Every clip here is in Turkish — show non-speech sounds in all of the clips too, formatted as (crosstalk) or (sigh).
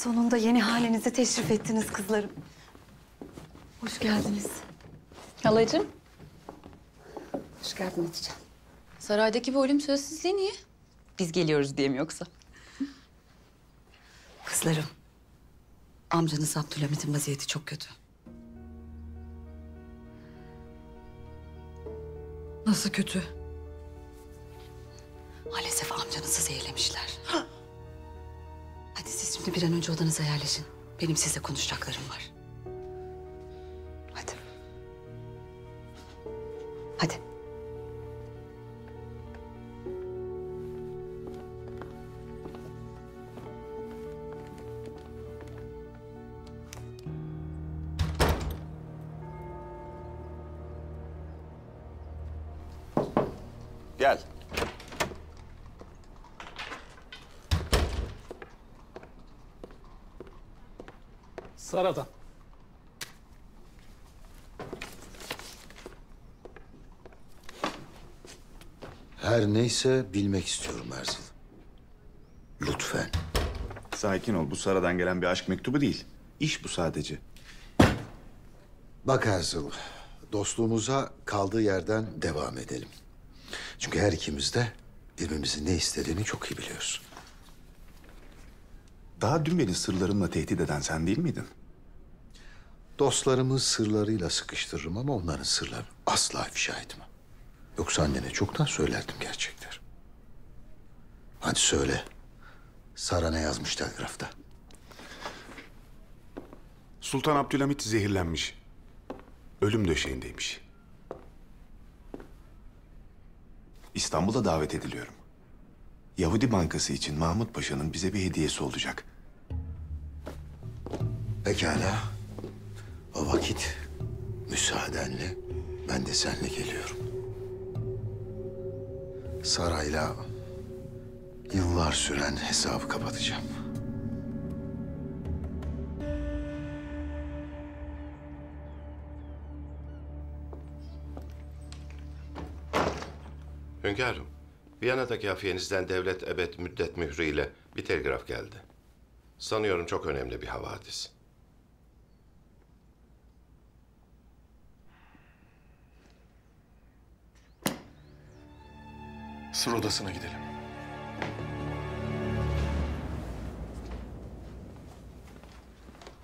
Sonunda yeni halinizi teşrif ettiniz kızlarım. Hoş geldiniz. Halacığım, Hoş geldin Hatice. saraydaki bu ölüm sözsüzlüğü niye? Biz geliyoruz diye mi yoksa? Kızlarım, amcanız Abdülhamit'in vaziyeti çok kötü. Nasıl kötü? Maalesef amcanızı zehirlemişler. (gasps) Hadi siz şimdi bir an önce odanıza yerleşin. Benim sizle konuşacaklarım var. Hadi. Hadi. Gel. Sara'dan. Her neyse bilmek istiyorum Erzil. Lütfen. Sakin ol. Bu Sara'dan gelen bir aşk mektubu değil. İş bu sadece. Bak Erzil, dostluğumuza kaldığı yerden devam edelim. Çünkü her ikimiz de birbirimizin ne istediğini çok iyi biliyoruz. Daha dün beni sırlarımla tehdit eden sen değil miydin? Dostlarımı sırlarıyla sıkıştırırım ama onların sırlarını asla ifşa etmem. Yoksa annene çoktan söylerdim gerçekleri. Hadi söyle. Sara ne yazmış telgrafta? Sultan Abdülhamit zehirlenmiş. Ölüm döşeğindeymiş. İstanbul'a davet ediliyorum. Yahudi Bankası için Mahmut Paşa'nın bize bir hediyesi olacak. Pekala. O vakit müsaadenle ben de seninle geliyorum. Sarayla yıllar süren hesabı kapatacağım. Hünkârım, Viyana'daki hafiyenizden devlet ebed müddet mührüyle bir telgraf geldi. Sanıyorum çok önemli bir havadis. Sır odasına gidelim.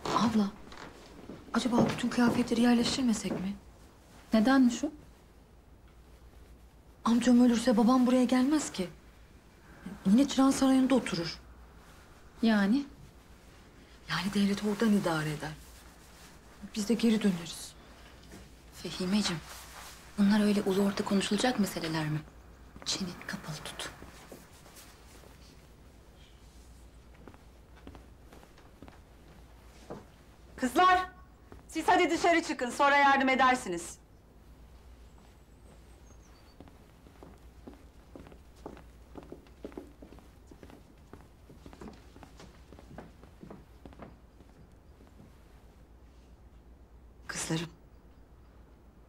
Abla, acaba bütün kıyafetleri yerleştirmesek mi? Nedenmiş o? Amcam ölürse babam buraya gelmez ki. Yine Çırağan Sarayı'nda oturur. Yani? Yani devlet oradan idare eder. Biz de geri döneriz. Fehimeciğim, bunlar öyle ulu orta konuşulacak meseleler mi? Çeneni kapalı tut. Kızlar, siz hadi dışarı çıkın. Sonra yardım edersiniz. Kızlarım,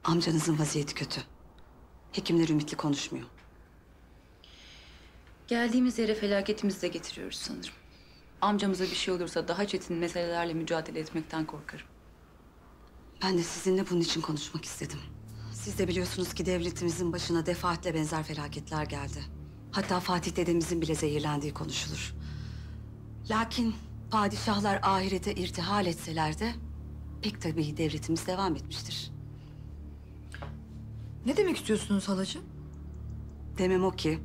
amcanızın vaziyeti kötü. Hekimler ümitli konuşmuyor. Geldiğimiz yere felaketimizi de getiriyoruz sanırım. Amcamıza bir şey olursa daha çetin meselelerle mücadele etmekten korkarım. Ben de sizinle bunun için konuşmak istedim. Siz de biliyorsunuz ki devletimizin başına defaatle benzer felaketler geldi. Hatta Fatih dedemizin bile zehirlendiği konuşulur. Lakin padişahlar ahirete irtihal etseler de pek tabii devletimiz devam etmiştir. Ne demek istiyorsunuz halacığım? Demem o ki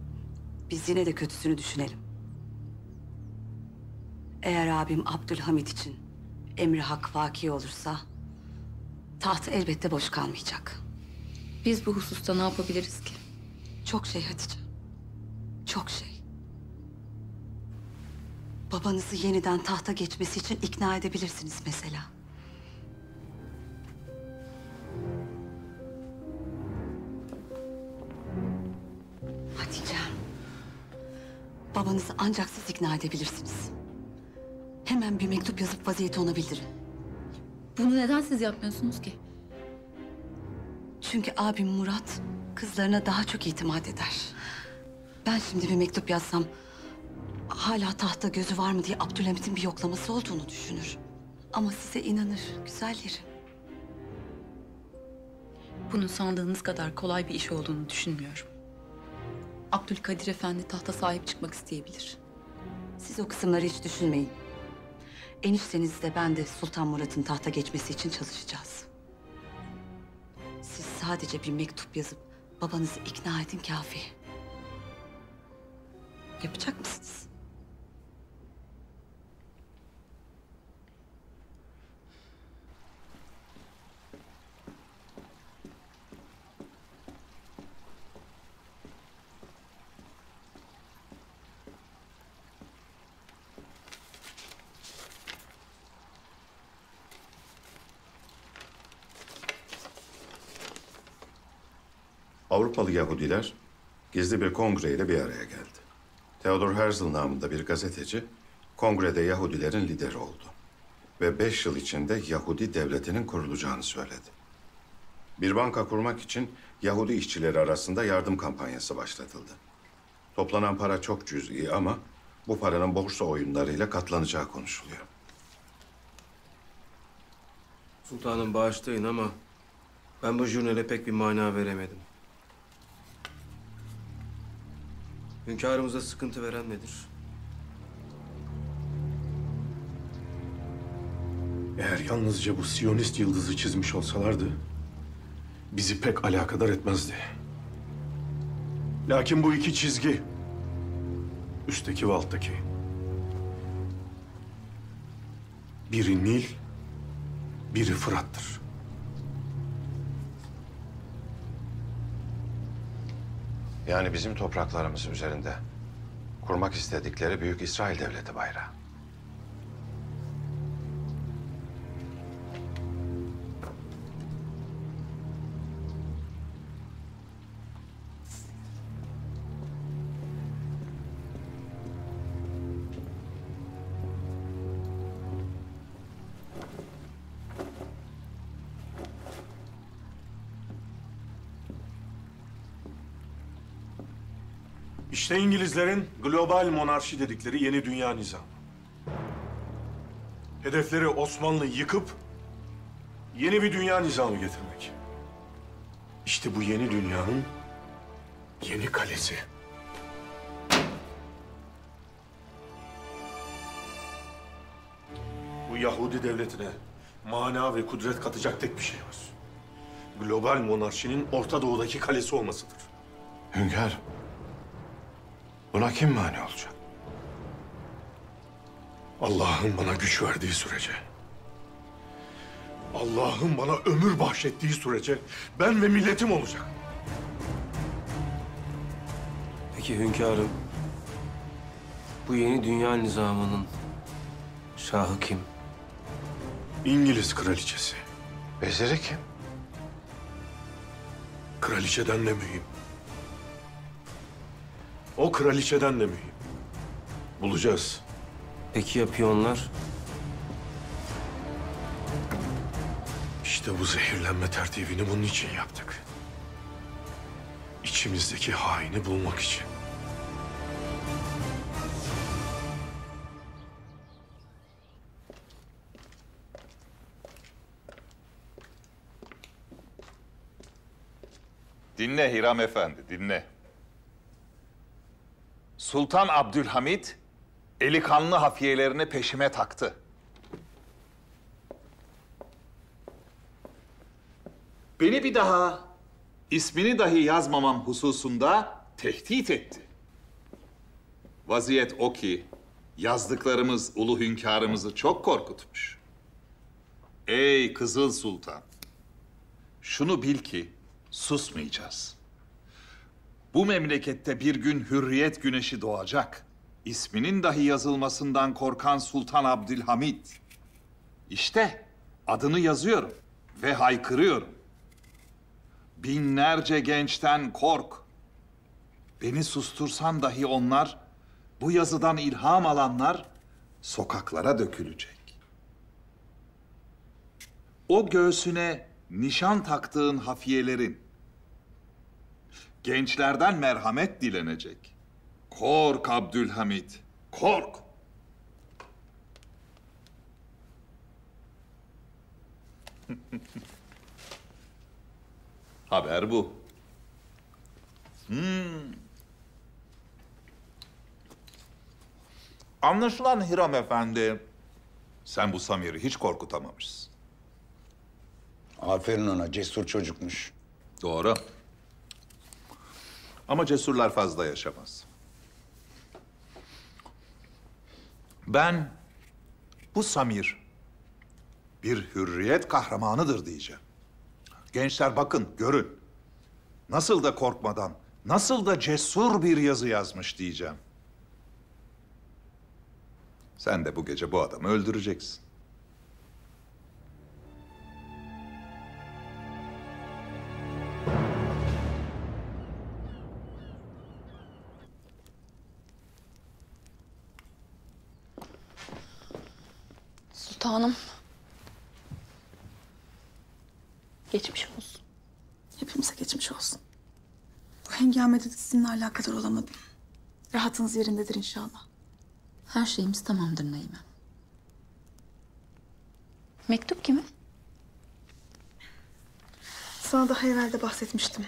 biz yine de kötüsünü düşünelim. Eğer abim Abdülhamit için emri hak vaki olursa taht elbette boş kalmayacak. Biz bu hususta ne yapabiliriz ki? Çok şey Hatice. Çok şey. Babanızı yeniden tahta geçmesi için ikna edebilirsiniz mesela. Babanızı ancak siz ikna edebilirsiniz. Hemen bir mektup yazıp vaziyeti ona bildirin. Bunu neden siz yapmıyorsunuz ki? Çünkü abim Murat kızlarına daha çok itimat eder. Ben şimdi bir mektup yazsam hala tahta gözü var mı diye Abdülhamit'in bir yoklaması olduğunu düşünür. Ama size inanır güzellerim. Bunun sandığınız kadar kolay bir iş olduğunu düşünmüyorum. Abdülkadir Efendi tahta sahip çıkmak isteyebilir. Siz o kısımları hiç düşünmeyin. Enişteniz de ben de Sultan Murat'ın tahta geçmesi için çalışacağız. Siz sadece bir mektup yazıp babanızı ikna edin kafi. Yapacak mısınız? Yahudiler gizli bir kongreyle bir araya geldi. Theodor Herzl namında bir gazeteci kongrede Yahudilerin lideri oldu. Ve beş yıl içinde Yahudi devletinin kurulacağını söyledi. Bir banka kurmak için Yahudi işçileri arasında yardım kampanyası başlatıldı. Toplanan para çok cüz'i ama bu paranın borsa oyunlarıyla katlanacağı konuşuluyor. Sultanım bağışlayın ama ben bu jurnale pek bir mana veremedim. Hünkârımıza sıkıntı veren nedir? Eğer yalnızca bu Siyonist yıldızı çizmiş olsalardı... ...bizi pek alakadar etmezdi. Lakin bu iki çizgi... ...üstteki ve alttaki... ...biri Nil... ...biri Fırat'tır. Yani bizim topraklarımız üzerinde kurmak istedikleri Büyük İsrail Devleti bayrağı. İşte İngilizlerin global monarşi dedikleri yeni dünya nizamı. Hedefleri Osmanlı yıkıp yeni bir dünya nizamı getirmek. İşte bu yeni dünyanın yeni kalesi. Bu Yahudi devletine mana ve kudret katacak tek bir şey var. Global monarşinin Orta Doğu'daki kalesi olmasıdır. Hünkâr, buna kim mani olacak? Allah'ın bana güç verdiği sürece, Allah'ın bana ömür bahşettiği sürece ben ve milletim olacak. Peki hünkârım, bu yeni dünya nizamının şahı kim? İngiliz kraliçesi. Veziri kim? Kraliçeden de mühim. O kraliçeden de mühim. Bulacağız. Peki ya piyonlar? İşte bu zehirlenme tertibini bunun için yaptık. İçimizdeki haini bulmak için. Dinle Hiram Efendi, dinle. Sultan Abdülhamit eli kanlı hafiyelerini peşime taktı. Beni bir daha ismini dahi yazmamam hususunda tehdit etti. Vaziyet o ki yazdıklarımız ulu hünkârımızı çok korkutmuş. Ey Kızıl Sultan! Şunu bil ki susmayacağız. Bu memlekette bir gün hürriyet güneşi doğacak. İsminin dahi yazılmasından korkan Sultan Abdülhamit. İşte adını yazıyorum ve haykırıyorum. Binlerce gençten kork. Beni sustursan dahi onlar, bu yazıdan ilham alanlar sokaklara dökülecek. O göğsüne nişan taktığın hafiyelerin, gençlerden merhamet dilenecek. Kork Abdülhamit, Kork. (laughs) Haber bu. Hmm. Anlaşılan Hiram Efendi, sen bu Samir'i hiç korkutamamışsın. Aferin ona cesur çocukmuş. Doğru. Ama cesurlar fazla yaşamaz. Ben bu Samir bir hürriyet kahramanıdır diyeceğim. Gençler bakın, görün. Nasıl da korkmadan, nasıl da cesur bir yazı yazmış diyeceğim. Sen de bu gece bu adamı öldüreceksin. Sizinle alakadar olamadım. Rahatınız yerindedir inşallah. Her şeyimiz tamamdır Naime. Mektup kime? Sana daha evvel de bahsetmiştim.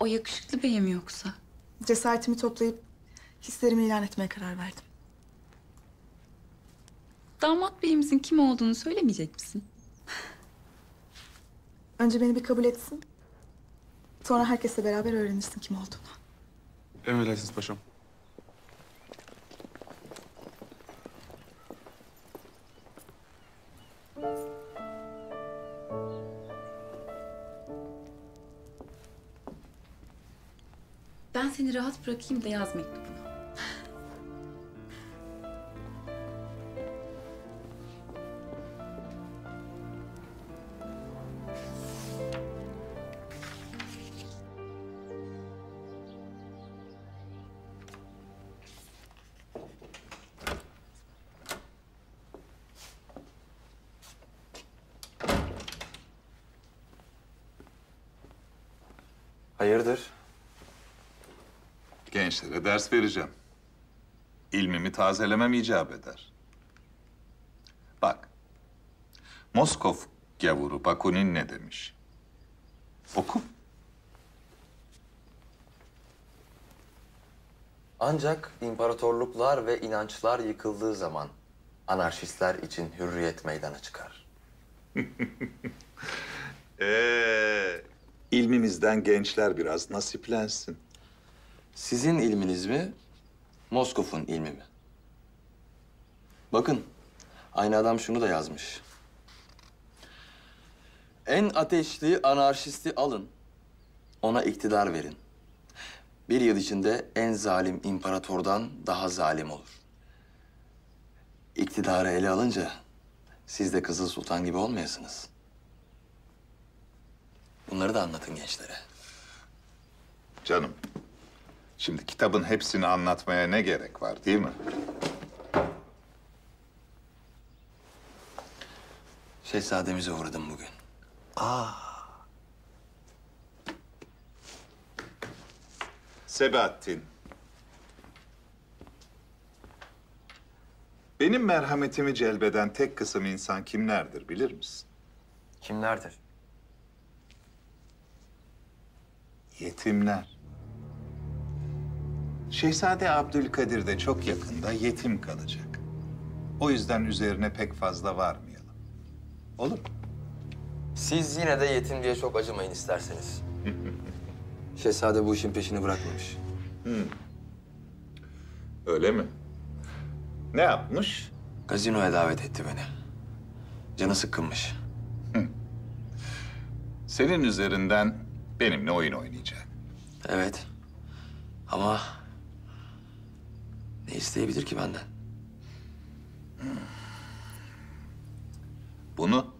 O yakışıklı beye mi yoksa? Cesaretimi toplayıp hislerimi ilan etmeye karar verdim. Damat beyimizin kim olduğunu söylemeyecek misin? Önce beni bir kabul etsin. Sonra herkesle beraber öğrenirsin kim olduğunu. Emredersiniz paşam. Ben seni rahat bırakayım da yaz mektubunu. Hayırdır? Gençlere ders vereceğim. İlmimi tazelemem icap eder. Bak, Moskov gavuru Bakunin ne demiş? Oku. Ancak imparatorluklar ve inançlar yıkıldığı zaman anarşistler için hürriyet meydana çıkar. (laughs) (laughs) Ee, ilmimizden gençler biraz nasiplensin. Sizin ilminiz mi, Moskov'un ilmi mi? Bakın, aynı adam şunu da yazmış. En ateşli anarşisti alın, ona iktidar verin. Bir yıl içinde en zalim imparatordan daha zalim olur. İktidarı ele alınca siz de Kızıl Sultan gibi olmayasınız. Bunları da anlatın gençlere. Canım, şimdi kitabın hepsini anlatmaya ne gerek var değil mi? Şehzademize uğradım bugün. Sebahattin. Benim merhametimi celbeden tek kısım insan kimlerdir bilir misin? Kimlerdir? Yetimler. Şehzade Abdülkadir de çok yakında yetim kalacak. O yüzden üzerine pek fazla varmayalım. Olur mu? Siz yine de yetim diye çok acımayın isterseniz. (laughs) Şehzade bu işin peşini bırakmamış. Öyle mi? Ne yapmış? Gazinoya davet etti beni. Canı sıkkınmış. Senin üzerinden benimle oyun oynayacak. Evet. Ama ne isteyebilir ki benden? Bunu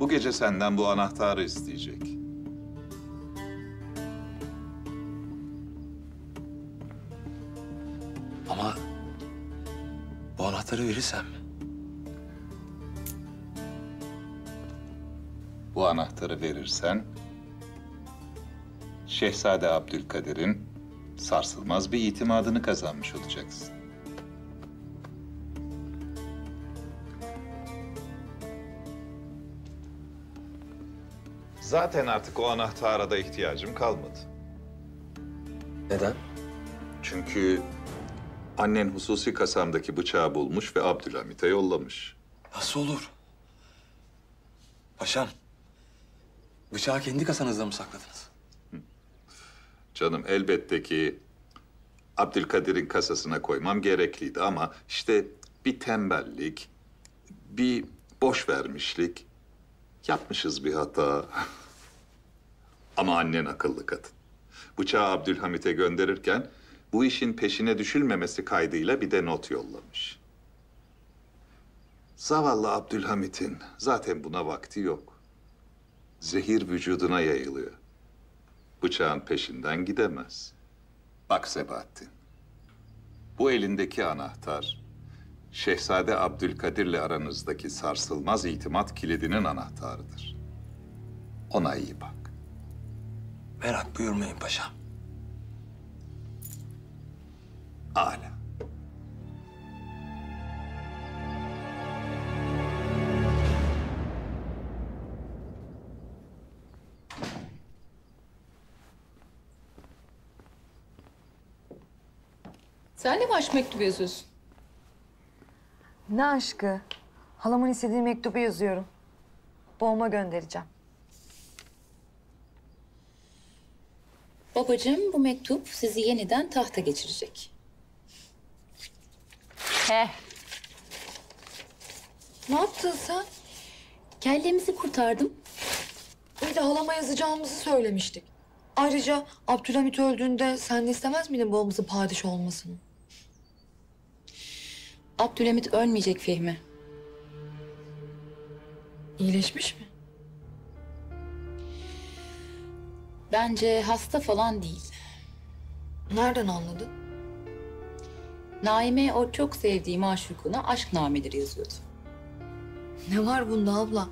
bu gece senden bu anahtarı isteyecek. Ama bu anahtarı verirsem Bu anahtarı verirsen Şehzade Abdülkadir'in sarsılmaz bir itimadını kazanmış olacaksın. Zaten artık o anahtara da ihtiyacım kalmadı. Neden? Çünkü annen hususi kasamdaki bıçağı bulmuş ve Abdülhamit'e yollamış. Nasıl olur? Paşam, bıçağı kendi kasanızda mı sakladınız? Canım elbette ki Abdülkadir'in kasasına koymam gerekliydi ama işte bir tembellik, bir boş vermişlik. Yapmışız bir hata. ama annen akıllı kadın. Bıçağı Abdülhamit'e gönderirken bu işin peşine düşülmemesi kaydıyla bir de not yollamış. Zavallı Abdülhamit'in zaten buna vakti yok. Zehir vücuduna yayılıyor. Bıçağın peşinden gidemez. Bak Sebahattin. Bu elindeki anahtar Şehzade Abdülkadir'le aranızdaki sarsılmaz itimat kilidinin anahtarıdır. Ona iyi bak. Merak buyurmayın paşam. Âlâ. Sen de mi aşk mektubu yazıyorsun? Ne aşkı? Halamın istediği mektubu yazıyorum. Babama göndereceğim. Babacığım bu mektup sizi yeniden tahta geçirecek. He. Ne yaptın sen? Kellemizi kurtardım. Bir de halama yazacağımızı söylemiştik. Ayrıca Abdülhamit öldüğünde sen de istemez miydin babamızın padişah olmasını? Abdülhamit ölmeyecek Fehmi. İyileşmiş mi? Bence hasta falan değil. Nereden anladın? Naime o çok sevdiği maşukuna aşk nameleri yazıyordu. Ne var bunda abla?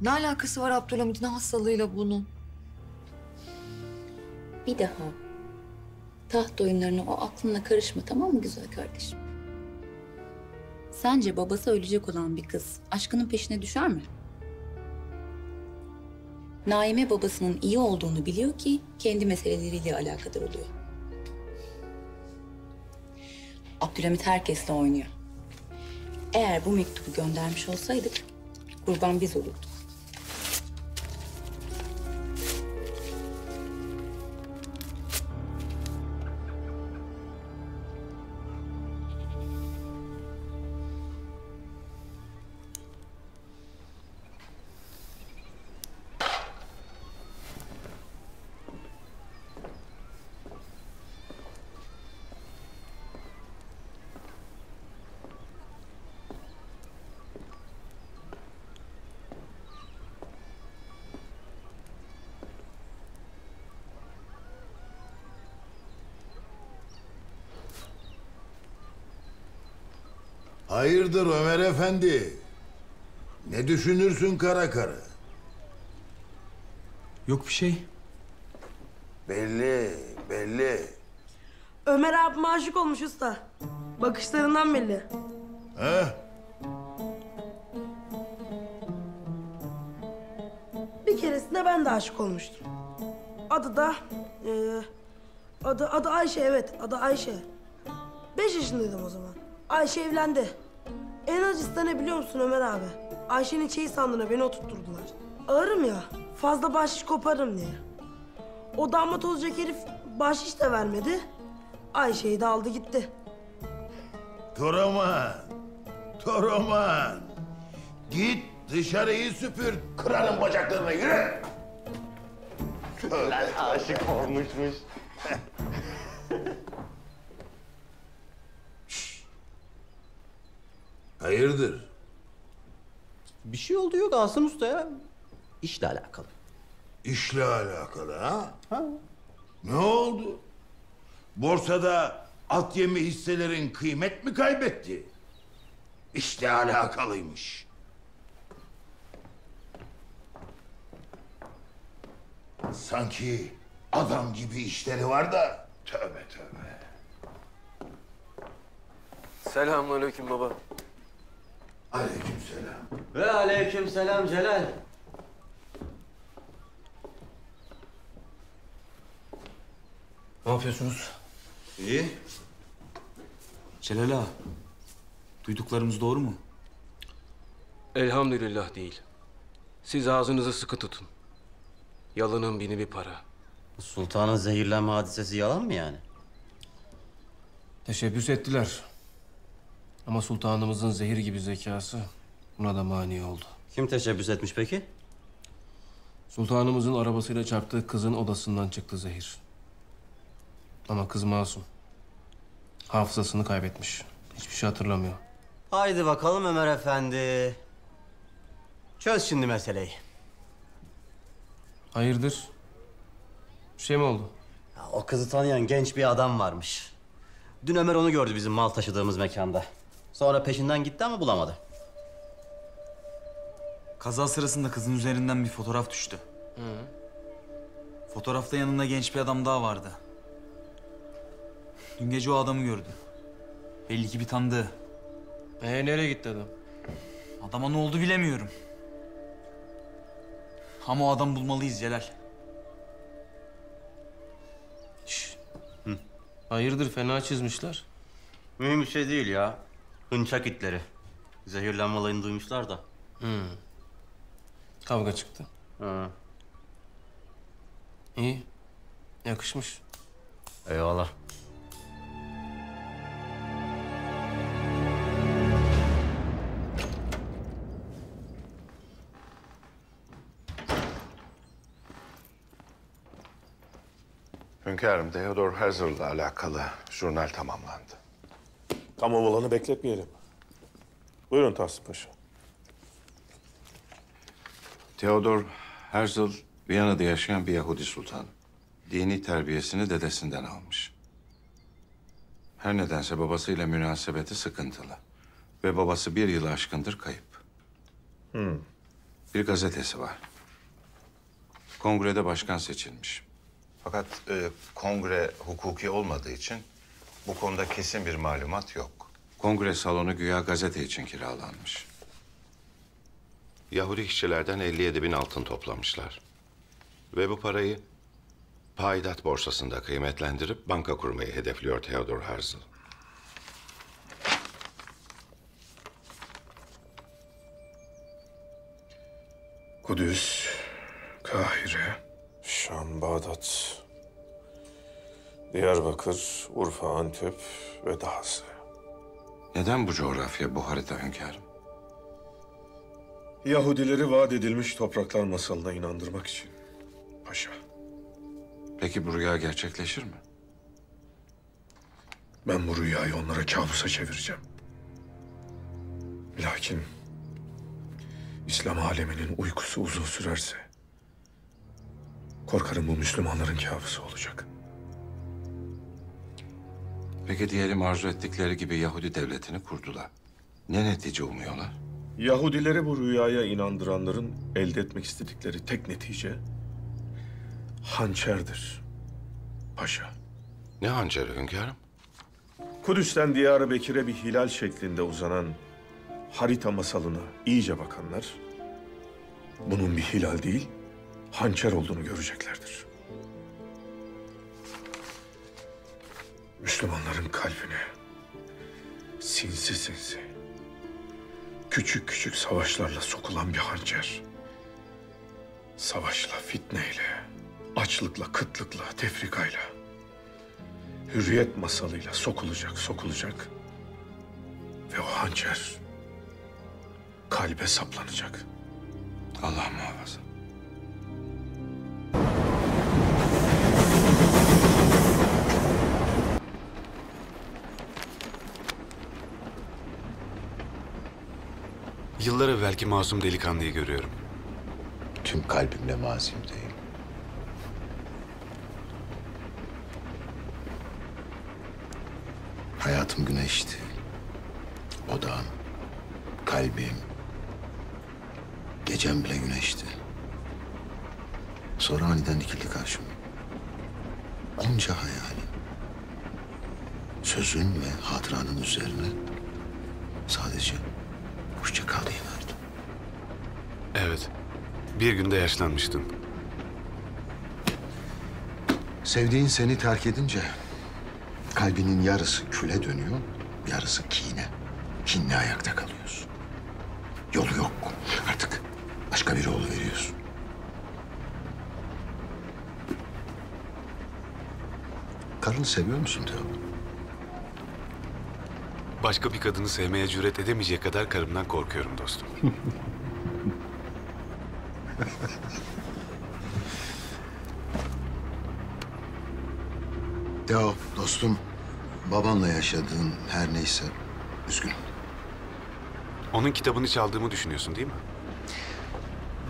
Ne alakası var Abdülhamit'in hastalığıyla bunun? Bir daha taht oyunlarına o aklına karışma tamam mı güzel kardeşim? Sence babası ölecek olan bir kız aşkının peşine düşer mi? Naime babasının iyi olduğunu biliyor ki kendi meseleleriyle alakadar oluyor. Abdülhamit herkesle oynuyor. Eğer bu mektubu göndermiş olsaydık kurban biz olurduk. Hayırdır Ömer Efendi? Ne düşünürsün kara karı? Yok bir şey. Belli, belli. Ömer abime aşık olmuş usta. Bakışlarından belli. He? Bir keresinde ben de aşık olmuştum. Adı da... eee, adı, adı Ayşe evet, adı Ayşe. Beş yaşındaydım o zaman. Ayşe evlendi. Acısı da ne biliyor musun Ömer abi? Ayşe'nin çeyiz sandığına beni oturtturdular. Ağırım ya, fazla bahşiş koparım diye. O damat olacak herif bahşiş de vermedi. Ayşe'yi de aldı gitti. Toraman, Toraman. Git dışarıyı süpür, kırarım bacaklarını, yürü. Lan aşık olmuşmuş. Hayırdır? Bir şey oldu yok Asım Usta ya. İşle alakalı. İşle alakalı ha? Ha. Ne oldu? Borsada at yemi hisselerin kıymet mi kaybetti? İşle alakalıymış. Sanki Adam gibi işleri var da. Tövbe tövbe. Selamünaleyküm baba. Aleykümselam. Ve aleyküm selam Celal. Ne yapıyorsunuz? İyi. Celal ağa, duyduklarımız doğru mu? Elhamdülillah değil. Siz ağzınızı sıkı tutun. Yalının bini bir para. Sultanın zehirlenme hadisesi yalan mı yani? Teşebbüs ettiler. Ama sultanımızın zehir gibi zekası buna da mani oldu. Kim teşebbüs etmiş peki? Sultanımızın arabasıyla çarptığı kızın odasından çıktı zehir. Ama kız masum. Hafızasını kaybetmiş. Hiçbir şey hatırlamıyor. Haydi bakalım Ömer Efendi. Çöz şimdi meseleyi. Hayırdır? Bir şey mi oldu? Ya, o kızı tanıyan genç bir adam varmış. Dün Ömer onu gördü bizim mal taşıdığımız mekanda. Sonra peşinden gitti ama bulamadı. Kaza sırasında kızın üzerinden bir fotoğraf düştü. Fotoğrafta yanında genç bir adam daha vardı. Dün gece o adamı gördü. Belli ki bir tanıdığı. Ee nereye gitti adam? Adama ne oldu bilemiyorum. Ama o adam bulmalıyız Celal. Hayırdır fena çizmişler. Mühim bir şey değil ya. Hınçak itleri. Zehirlenme olayını duymuşlar da. Hmm. Kavga çıktı. Ha. İyi. Yakışmış. Eyvallah. Hünkârım, Theodor Herzl'la alakalı jurnal tamamlandı. Tamam olanı bekletmeyelim. Buyurun Tahsin Paşa. Theodor Herzl, Viyana'da yaşayan bir Yahudi sultan. Dini terbiyesini dedesinden almış. Her nedense babasıyla münasebeti sıkıntılı. Ve babası bir yılı aşkındır kayıp. Hmm. Bir gazetesi var. Kongrede başkan seçilmiş. Fakat e, kongre hukuki olmadığı için bu konuda kesin bir malumat yok. Kongre salonu güya gazete için kiralanmış. Yahudi işçilerden 57 bin altın toplamışlar. Ve bu parayı paydat borsasında kıymetlendirip banka kurmayı hedefliyor Theodor Herzl. Kudüs, Kahire, Şam, Bağdat, Diyarbakır, Urfa, Antep ve dahası. Neden bu coğrafya, bu harita hünkârım? Yahudileri vaat edilmiş topraklar masalına inandırmak için. Paşa. Peki bu rüya gerçekleşir mi? Ben bu rüyayı onlara kabusa çevireceğim. Lakin İslam aleminin uykusu uzun sürerse korkarım bu Müslümanların kabusu olacak. Peki diyelim arzu ettikleri gibi Yahudi devletini kurdular. Ne netice umuyorlar? Yahudileri bu rüyaya inandıranların elde etmek istedikleri tek netice hançerdir. Paşa. Ne hançeri hünkârım? Kudüs'ten Diyar-ı Bekir'e bir hilal şeklinde uzanan harita masalına iyice bakanlar bunun bir hilal değil, hançer olduğunu göreceklerdir. Müslümanların kalbine sinsi sinsi, küçük küçük savaşlarla sokulan bir hançer. Savaşla, fitneyle, açlıkla, kıtlıkla, tefrikayla, hürriyet masalıyla sokulacak, sokulacak. Ve o hançer kalbe saplanacak. Allah muhafaza. Yıllar evvelki masum delikanlıyı görüyorum. Tüm kalbimle mazimdeyim. Hayatım güneşti. Odam, kalbim, gecem bile güneşti. Sonra aniden dikildi karşıma. onca hayali. Sözün ve hatıranın üzerine sadece hoşça kal verdim. Evet. Bir günde yaşlanmıştın. Sevdiğin seni terk edince kalbinin yarısı küle dönüyor, yarısı kine. Kinle ayakta kalıyorsun. Yolu yok. Artık başka bir yol veriyorsun. Karını seviyor musun Teo? Başka bir kadını sevmeye cüret edemeyecek kadar karımdan korkuyorum dostum. (laughs) Teo dostum, babanla yaşadığın her neyse üzgünüm. Onun kitabını çaldığımı düşünüyorsun değil mi?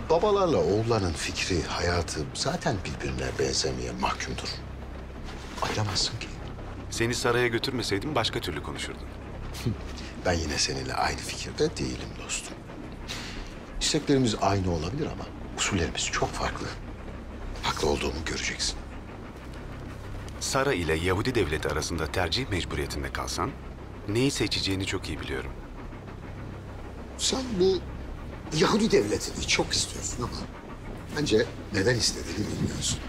Babalarla oğulların fikri, hayatı zaten birbirine benzemeye mahkumdur. Ayıramazsın ki. Seni saraya götürmeseydim başka türlü konuşurdun. (laughs) Ben yine seninle aynı fikirde değilim dostum. İsteklerimiz aynı olabilir ama usullerimiz çok farklı. Haklı olduğumu göreceksin. Sara ile Yahudi devleti arasında tercih mecburiyetinde kalsan... ...neyi seçeceğini çok iyi biliyorum. Sen bu Yahudi devletini çok istiyorsun ama bence neden istediğini bilmiyorsun.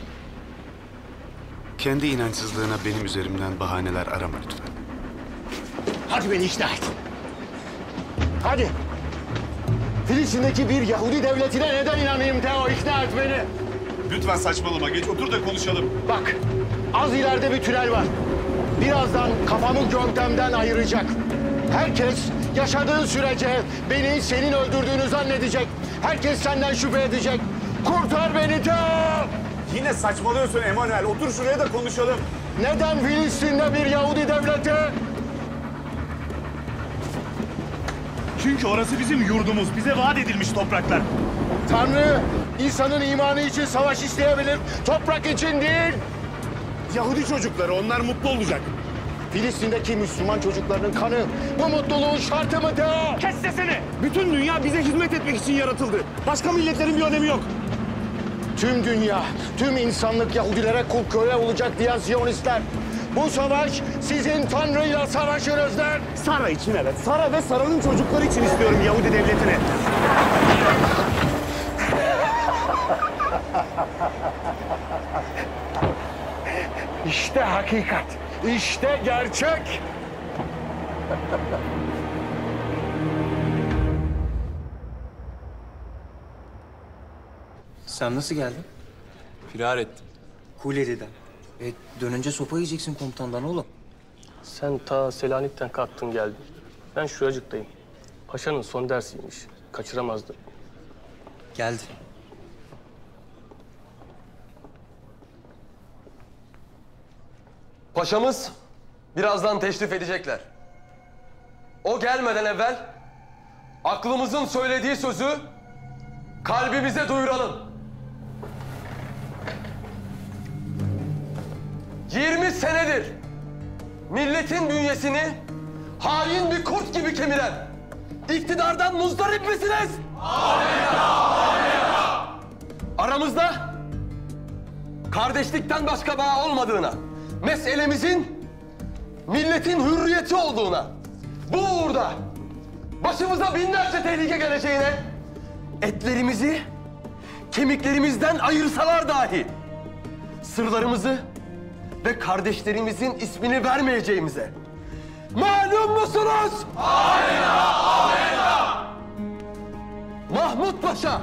Kendi inançsızlığına benim üzerimden bahaneler arama lütfen. Hadi beni ikna et. Hadi. Filistin'deki bir Yahudi devletine neden inanayım Teo? İkna et beni. Lütfen saçmalama. Geç otur da konuşalım. Bak, az ileride bir tünel var. Birazdan kafamı göktemden ayıracak. Herkes yaşadığın sürece beni senin öldürdüğünü zannedecek. Herkes senden şüphe edecek. Kurtar beni Teo! Yine saçmalıyorsun Emanuel. Otur şuraya da konuşalım. Neden Filistin'de bir Yahudi devleti? Çünkü orası bizim yurdumuz. Bize vaat edilmiş topraklar. Tanrı insanın imanı için savaş isteyebilir, toprak için değil. Yahudi çocukları onlar mutlu olacak. Filistin'deki Müslüman çocukların kanı bu mutluluğun şartı mı Teo? Kes sesini. Bütün dünya bize hizmet etmek için yaratıldı. Başka milletlerin bir önemi yok. Tüm dünya, tüm insanlık Yahudilere kul köle olacak diyen Siyonistler. Bu savaş sizin Tanrı'yla savaşınızdır. Sara için evet. Sara ve Sara'nın çocukları için istiyorum Yahudi devletini. İşte hakikat, işte gerçek. Sen nasıl geldin? Firar ettim. Kulede'den. E dönünce sopa yiyeceksin komutandan oğlum. Sen ta Selanik'ten kalktın geldin. Ben şuracıktayım. Paşanın son dersiymiş. Kaçıramazdı. Geldi. Paşamız birazdan teşrif edecekler. O gelmeden evvel aklımızın söylediği sözü kalbimize duyuralım. 20 senedir milletin bünyesini hain bir kurt gibi kemiren iktidardan muzdarip misiniz? Aramızda kardeşlikten başka bağ olmadığına, meselemizin milletin hürriyeti olduğuna, bu uğurda başımıza binlerce tehlike geleceğine, etlerimizi kemiklerimizden ayırsalar dahi sırlarımızı ve kardeşlerimizin ismini vermeyeceğimize malum musunuz? Mahmut Paşa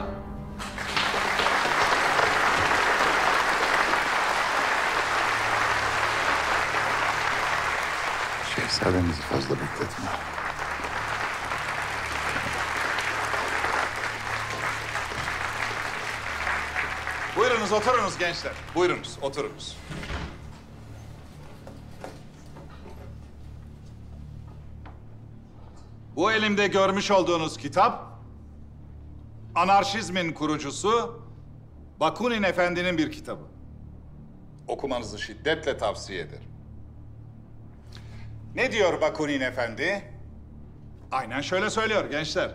Şehzademizi fazla bekletme. Buyurunuz oturunuz gençler. Buyurunuz oturunuz. Bu elimde görmüş olduğunuz kitap anarşizmin kurucusu Bakunin Efendi'nin bir kitabı. Okumanızı şiddetle tavsiye ederim. Ne diyor Bakunin Efendi? Aynen şöyle söylüyor gençler.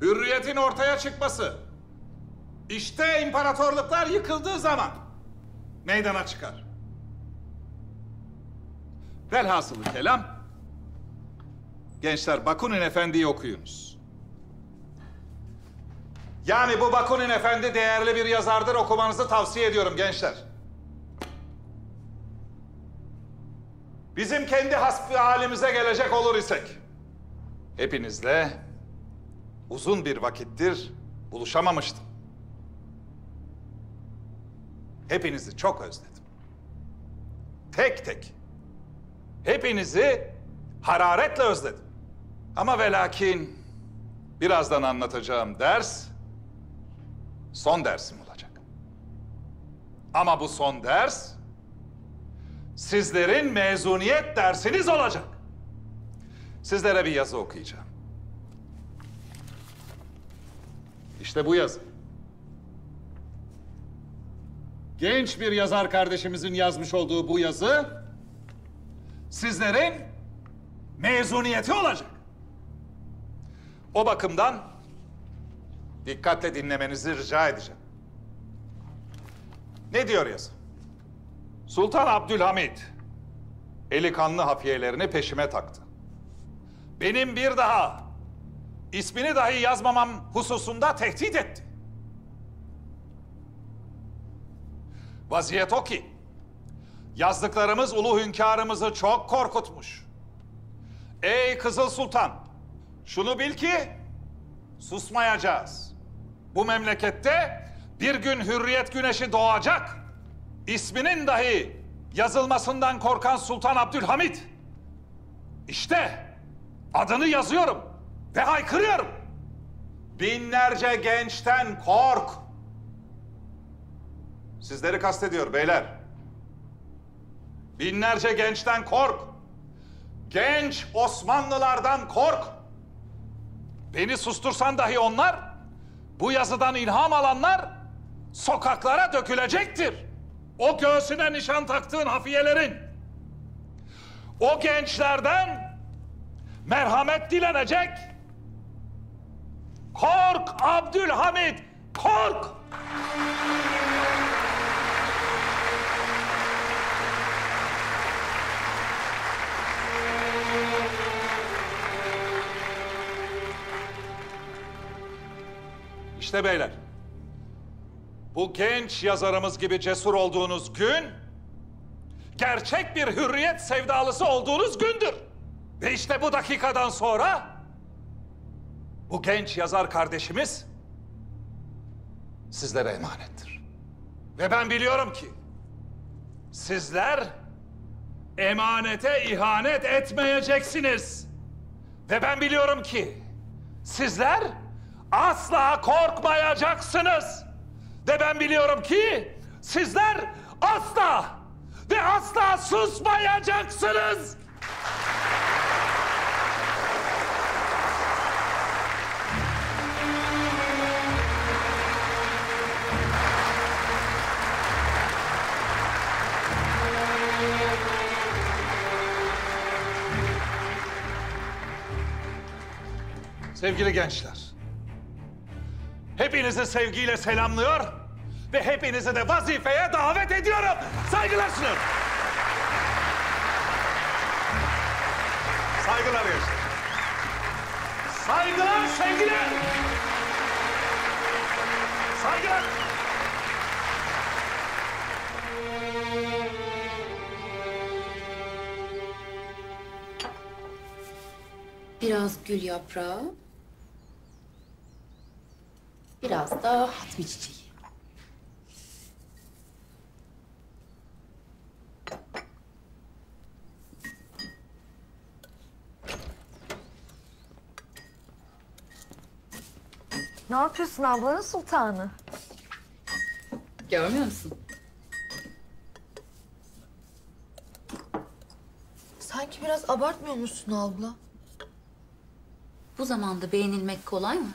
Hürriyetin ortaya çıkması. İşte imparatorluklar yıkıldığı zaman meydana çıkar. Velhasılı kelam. Gençler Bakunin Efendi'yi okuyunuz. Yani bu Bakunin Efendi değerli bir yazardır. Okumanızı tavsiye ediyorum gençler. Bizim kendi hasbi halimize gelecek olur isek. Hepinizle uzun bir vakittir buluşamamıştım. Hepinizi çok özledim. Tek tek. Hepinizi hararetle özledim. Ama ve lakin birazdan anlatacağım ders son dersim olacak. Ama bu son ders sizlerin mezuniyet dersiniz olacak. Sizlere bir yazı okuyacağım. İşte bu yazı. Genç bir yazar kardeşimizin yazmış olduğu bu yazı sizlerin mezuniyeti olacak. O bakımdan dikkatle dinlemenizi rica edeceğim. Ne diyor yazı? Sultan Abdülhamit eli kanlı hafiyelerini peşime taktı. Benim bir daha ismini dahi yazmamam hususunda tehdit etti. Vaziyet o ki yazdıklarımız ulu hünkârımızı çok korkutmuş. Ey Kızıl Sultan, şunu bil ki susmayacağız. Bu memlekette bir gün hürriyet güneşi doğacak. İsminin dahi yazılmasından korkan Sultan Abdülhamit. İşte adını yazıyorum ve haykırıyorum. Binlerce gençten kork. Sizleri kastediyor beyler. Binlerce gençten kork. Genç Osmanlılardan kork. Beni sustursan dahi onlar, bu yazıdan ilham alanlar sokaklara dökülecektir. O göğsüne nişan taktığın hafiyelerin, o gençlerden merhamet dilenecek. Kork Abdülhamit, kork! İşte beyler. Bu genç yazarımız gibi cesur olduğunuz gün gerçek bir hürriyet sevdalısı olduğunuz gündür. Ve işte bu dakikadan sonra bu genç yazar kardeşimiz sizlere emanettir. Ve ben biliyorum ki sizler emanete ihanet etmeyeceksiniz. Ve ben biliyorum ki sizler asla korkmayacaksınız. Ve ben biliyorum ki sizler asla ve asla susmayacaksınız. Sevgili gençler, hepinizi sevgiyle selamlıyor ve hepinizi de vazifeye davet ediyorum. Saygılar sunuyorum. Saygılar gençler. Saygılar sevgiler. Saygılar. Biraz gül yaprağı. Biraz da hatmi çiçeği. Ne yapıyorsun ablanın sultanı? Görmüyor musun? Sanki biraz abartmıyor musun abla? Bu zamanda beğenilmek kolay mı?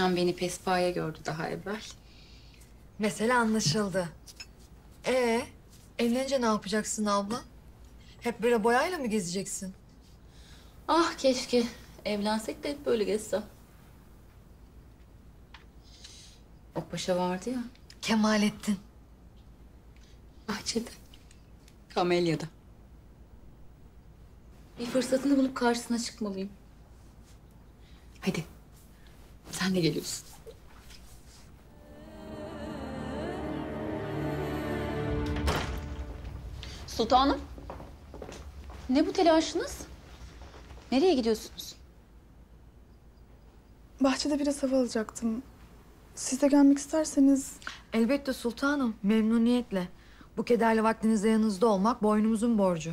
Paşam beni pespaya gördü daha evvel. Mesele anlaşıldı. Ee, Evlenince ne yapacaksın abla? Hep böyle boyayla mı gezeceksin? Ah keşke evlensek de hep böyle geçse. O paşa vardı ya. Kemalettin. Bahçede. Kamelya'da. Bir fırsatını bulup karşısına çıkmalıyım. Hadi. Sen de geliyorsun. Sultanım. Ne bu telaşınız? Nereye gidiyorsunuz? Bahçede biraz hava alacaktım. Siz de gelmek isterseniz... Elbette sultanım, memnuniyetle. Bu kederli vaktinizde yanınızda olmak boynumuzun borcu.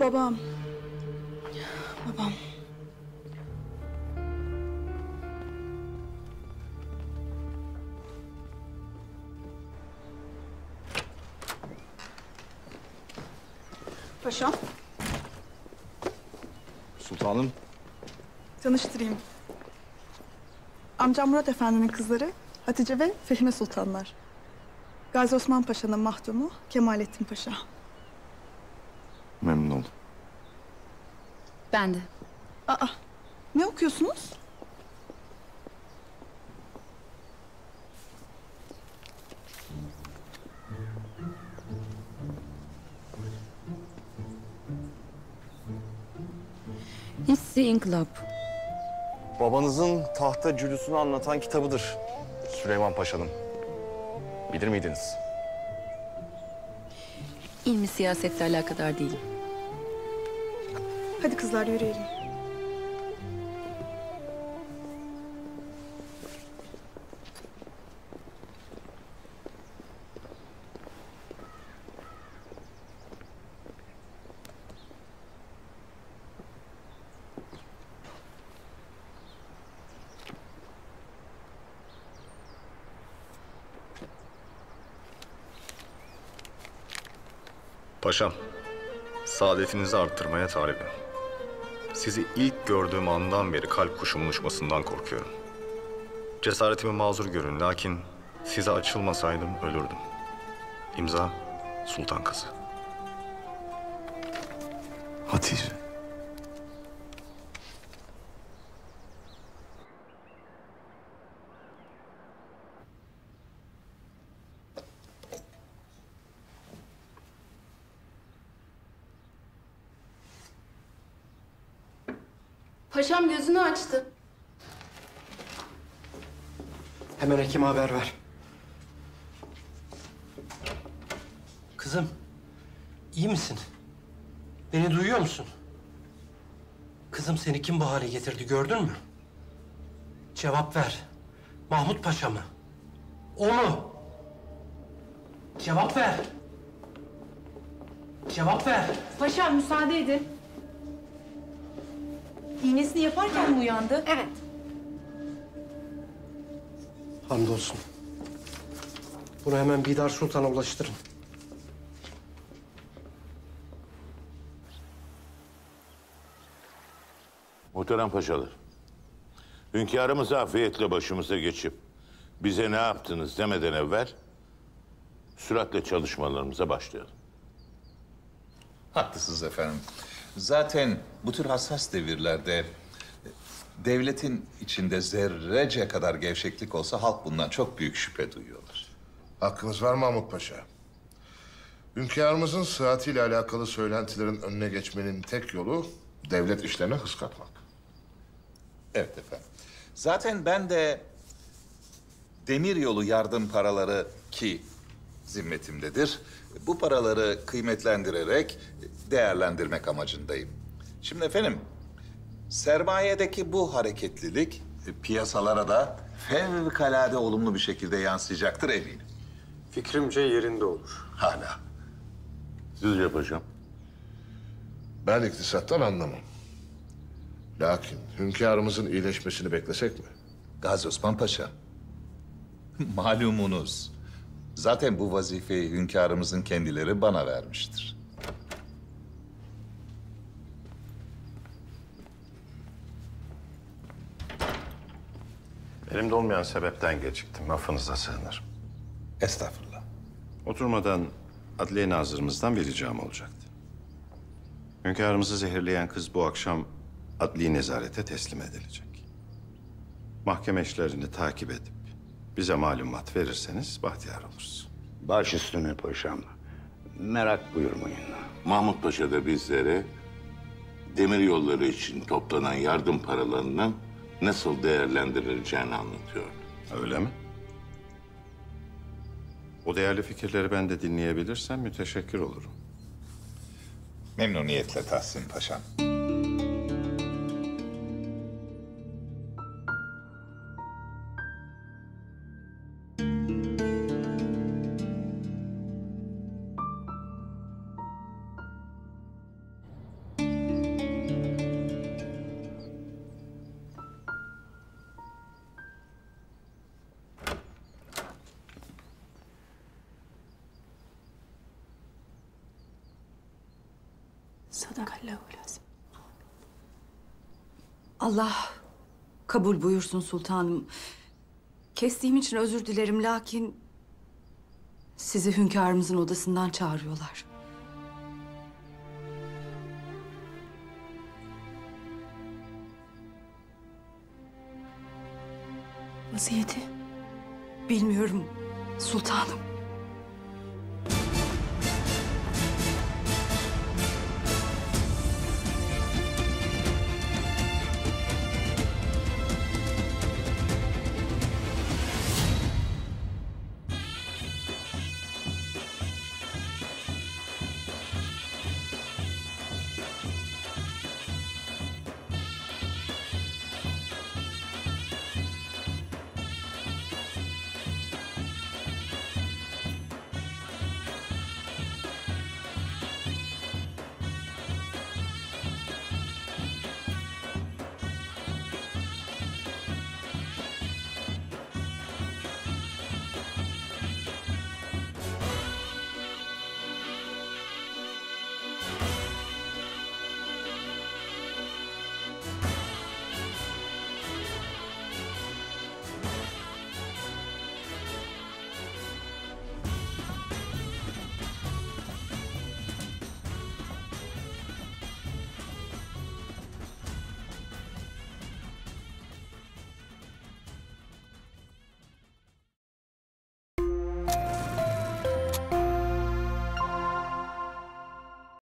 Babam. Babam. Paşam, Sultanım. tanıştırayım. Amcam Murat Efendi'nin kızları Hatice ve Fehime Sultanlar. Gazi Osman Paşa'nın mahdumu Kemalettin Paşa. Memnun oldum. Ben de. Aa, ne okuyorsunuz? Hissi İnkılap. Babanızın tahta cülüsünü anlatan kitabıdır. Süleyman Paşa'nın. Bilir miydiniz? İlmi siyasetle alakadar değilim. Hadi kızlar yürüyelim. Paşam, saadetinizi arttırmaya talibim. Sizi ilk gördüğüm andan beri kalp kuşumun uçmasından korkuyorum. Cesaretimi mazur görün lakin size açılmasaydım ölürdüm. İmza Sultan Kızı. Hatice. Hekime haber ver. Kızım, iyi misin? Beni duyuyor musun? Kızım seni kim bu hale getirdi gördün mü? Cevap ver. Mahmut Paşa mı? O mu? Cevap ver. Cevap ver. Paşam müsaade edin. İğnesini yaparken mi uyandı? Evet. Hamdolsun. Bunu hemen Bidar Sultan'a ulaştırın. Muhterem paşalar. Hünkârımız afiyetle başımıza geçip bize ne yaptınız demeden evvel süratle çalışmalarımıza başlayalım. Haklısınız efendim. Zaten bu tür hassas devirlerde devletin içinde zerrece kadar gevşeklik olsa halk bundan çok büyük şüphe duyuyorlar. Hakkınız var Mahmut Paşa. Hünkârımızın sıhhatiyle alakalı söylentilerin önüne geçmenin tek yolu devlet işlerine hız katmak. Evet efendim. Zaten ben de demir yolu yardım paraları ki zimmetimdedir. Bu paraları kıymetlendirerek değerlendirmek amacındayım. Şimdi efendim, sermayedeki bu hareketlilik e, piyasalara da fevkalade olumlu bir şekilde yansıyacaktır eminim. Fikrimce yerinde olur. Hala. Sizce paşam? Ben iktisattan anlamam. Lakin hünkârımızın iyileşmesini beklesek mi? Gazi Osman Paşa, (laughs) malumunuz. Zaten bu vazifeyi hünkârımızın kendileri bana vermiştir. Elimde olmayan sebepten geciktim. Affınıza sığınırım. Estağfurullah. Oturmadan Adliye Nazırımızdan bir ricam olacaktı. Hünkârımızı zehirleyen kız bu akşam adli nezarete teslim edilecek. Mahkeme işlerini takip edip bize malumat verirseniz bahtiyar oluruz. Baş üstüne paşam. Merak buyurmayın. Mahmut Paşa da bizlere demir yolları için toplanan yardım paralarının nasıl değerlendirileceğini anlatıyor. Öyle mi? O değerli fikirleri ben de dinleyebilirsem müteşekkir olurum. Memnuniyetle Tahsin Paşam. Allah kabul buyursun sultanım. Kestiğim için özür dilerim lakin sizi hünkârımızın odasından çağırıyorlar. Vasiyeti. Bilmiyorum sultanım.